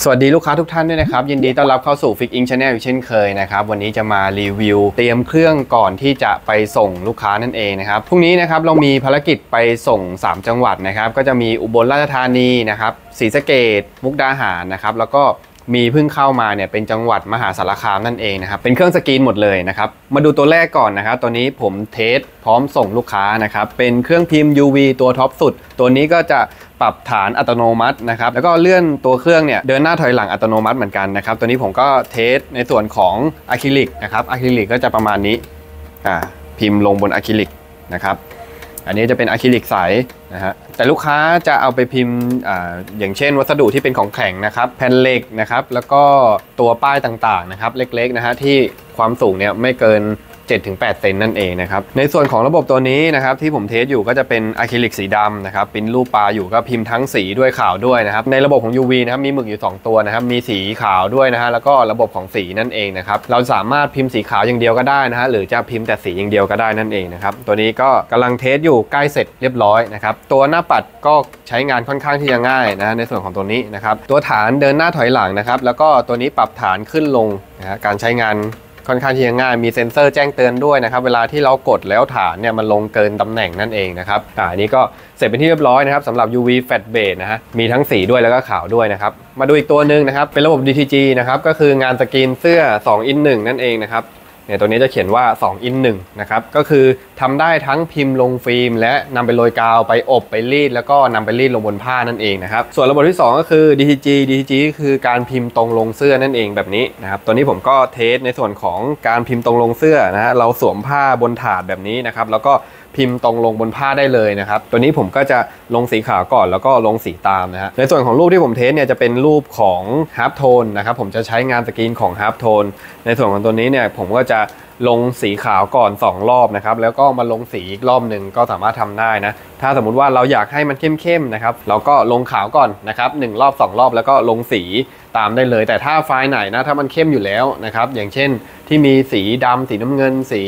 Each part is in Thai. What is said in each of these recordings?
สวัสดีลูกค้าทุกท่านด้วยนะครับ ยินดีต้อนรับเข้าสู่ Fix Ink Channel อีกเช่นเคยนะครับ วันนี้จะมารีวิว เตรียมเครื่องก่อนที่จะไปส่งลูกค้านั่นเองนะครับพรุ่งนี้นะครับเรามีภารกิจไปส่ง 3 จังหวัดนะครับ ก็จะมีอุบลราชธานีนะครับศรีสะเกดมุกดาหารนะครับ แล้วก็ มีเพิ่งเข้ามาเนี่ยเป็นจังหวัดมหาสารคามนั่นเองนะครับเป็นเครื่องสกรีนหมดเลยนะครับมาดูตัวแรกก่อนนะครับตัวนี้ผมเทสพร้อมส่งลูกค้านะครับเป็นเครื่องพิมพ์ UV ตัวท็อปสุด ตัวนี้ก็จะปรับฐานอัตโนมัตินะครับแล้วก็เลื่อนตัวเครื่องเนี่ยเดินหน้าถอยหลังอัตโนมัติเหมือนกันนะครับตัวนี้ผมก็ test ในส่วนของอะคริลิกนะครับอะคริลิกก็จะประมาณนี้อ่าพิมพ์ลงบนอะคริลิกนะครับ อันนี้จะเป็นอะคริลิกใสนะฮะแต่ลูกค้าจะเอาไปพิมพ์อย่างเช่น วัสดุที่เป็นของแข็งนะครับแผ่นเหล็กนะครับแล้วก็ตัวป้ายต่างๆนะครับเล็กๆนะฮะที่ความสูงเนี่ยไม่เกิน 7-8 เซนนั่นเองนะครับในส่วนของระบบตัวนี้นะครับที่ผม test อยู่ก็จะเป็นอะคริลิกสีดำนะครับเป็นรูปปลาอยู่ก็พิมพ์ทั้งสีด้วยขาวด้วยนะครับในระบบของ UV นะครับมีหมึกอยู่ 2 ตัวนะครับมีสีขาวด้วยนะฮะแล้วก็ระบบของสีนั่นเองนะครับเราสามารถพิมพ์สีขาวอย่างเดียวก็ได้นะฮะหรือจะพิมพ์แต่สีอย่างเดียวก็ได้นั่นเองนะครับตัวนี้ก็กำลังเทสอยู่ใกล้เสร็จเรียบร้อยนะครับตัวหน้าปัดก็ใช้งานค่อนข้างที่จะง่ายนะฮะในส่วนของตัวนี้นะครับตัวฐานเดินหน้าถอยหลังนะครับแล้วก็ตัวนี้ปรับฐานขึ้นลงนะการใช้งาน ค่อนข้างที่จะง่ายมีเซ็นเซอร์แจ้งเตือนด้วยนะครับเวลาที่เรากดแล้วฐานเนี่ยมันลงเกินตำแหน่งนั่นเองนะครับอ่าอันนี้ก็เสร็จเป็นที่เรียบร้อยนะครับสำหรับ UV Flat Base นะฮะมีทั้งสีด้วยแล้วก็ขาวด้วยนะครับมาดูอีกตัวหนึ่งนะครับเป็นระบบ DTG นะครับก็คืองานสกรีนเสื้อ2 in 1นั่นเองนะครับ เนี่ยตัวนี้จะเขียนว่า 2 in 1นะครับก็คือทำได้ทั้งพิมพ์ลงฟิล์ม และนำไปโรยกาวไปอบไปรีด แล้วก็นำไปรีดลงบนผ้านั่นเองนะครับส่วนระบบที่ 2 ก็คือ DTG DTG ก็คือการพิมพ์ตรงลงเสื้อนั่นเองแบบนี้นะครับตัวนี้ผมก็ test ในส่วนของการพิมพ์ตรงลงเสื้อนะฮะเราสวมผ้าบนถาดแบบนี้นะครับแล้วก็ พิมพ์ตรงลงบนผ้าได้เลยนะครับ ตัวนี้ผมก็จะลงสีขาวก่อนแล้วก็ลงสีตามนะฮะ ในส่วนของรูปที่ผม test เนี่ยจะเป็นรูปของhalftone นะครับ ผมจะใช้งานสกรีนของ halftone ในส่วนของตัวนี้เนี่ยผมก็จะลงสีขาวก่อน 2 รอบนะครับ แล้วก็มาลงสีอีกรอบหนึ่งก็สามารถทำได้นะ ถ้าสมมุติว่าเราอยากให้มันเข้มๆนะครับ เราก็ลงขาวก่อนนะครับหนึ่งรอบ 2 รอบแล้วก็ลงสี ตามได้เลย แต่ถ้าไฟล์ไหนนะถ้ามันเข้มอยู่แล้วนะครับ อย่างเช่นที่มีสีดำสีน้ำเงิน สี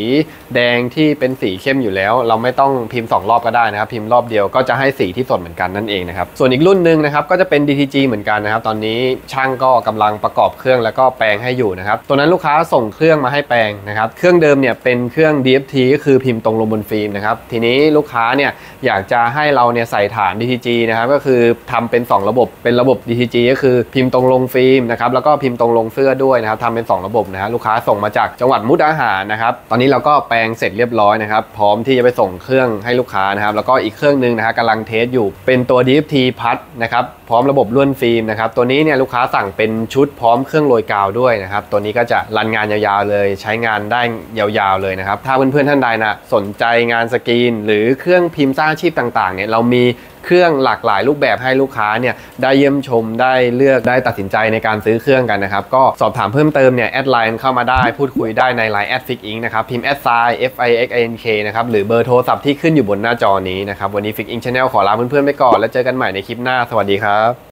แดงที่เป็นสีเข้มอยู่แล้ว เราไม่ต้องพิมพ์ 2 รอบก็ได้นะครับ พิมพ์รอบเดียวก็จะให้สีที่สดเหมือนกันนั่นเองนะครับ ส่วนอีกรุ่นหนึ่งนะครับก็จะเป็น DTG เหมือนกันนะครับ ตอนนี้ช่างก็กำลังประกอบเครื่องแล้วก็แปลงให้อยู่นะครับตัวนั้นลูกค้าส่งเครื่องมาให้แปลงนะครับ เครื่องเดิมเนี่ยเป็นเครื่อง DFT ก็คือพิมพ์ตรงลงบนฟิล์มนะครับ ทีนี้ลูกค้าเนี่ยอยากจะให้เราเนี่ยใส่ฐาน DTG นะครับก็คือทำเป็น 2 ระบบเป็นระบบ DTG ก็คือพิมพ์ตรงลงฟิล์มนะครับแล้วก็พิมพ์ตรงลงเสื้อด้วยนะครับทำเป็น 2 ระบบนะฮะลูกค้าส่งมาจากจังหวัดมุกดาหารนะครับตอนนี้เราก็แปลงเสร็จเรียบร้อยนะครับพร้อมที่จะไปส่งเครื่องให้ลูกค้านะครับแล้วก็อีกเครื่องหนึ่งนะฮะกำลัง test อยู่เป็นตัว DFT พัดนะครับพร้อมระบบม้วนฟิล์มนะครับตัวนี้เนี่ยลูกค้าสั่งเป็นชุดพร้อมเครื่องโรยกาวด้วยนะครับตัวนี้ก็จะ run งานยาวๆเลย ใช้งานได้ยาวๆเลยนะครับถ้าเพื่อนๆท่านใดนะสนใจงานสกรีน หรือเครื่องพิมพ์สร้างอาชีพต่างๆเนี่ยเรามี เครื่องหลากหลายรูปแบบให้ลูกค้าเนี่ยได้เยี่ยมชมได้เลือกได้ตัดสินใจในการซื้อเครื่องกันนะครับก็สอบถามเพิ่มเติมเนี่ยแอดไลน์เข้ามาได้พูดคุยได้ใน Line แอด Fixink นะครับพิมพ์ at sign F I X I N K นะครับหรือเบอร์โทรศัพท์ที่ขึ้นอยู่บนหน้าจอนี้นะครับวันนี้ Fixink Channel ขอลาเพื่อนๆไปก่อนแล้วเจอกันใหม่ในคลิปหน้าสวัสดีครับ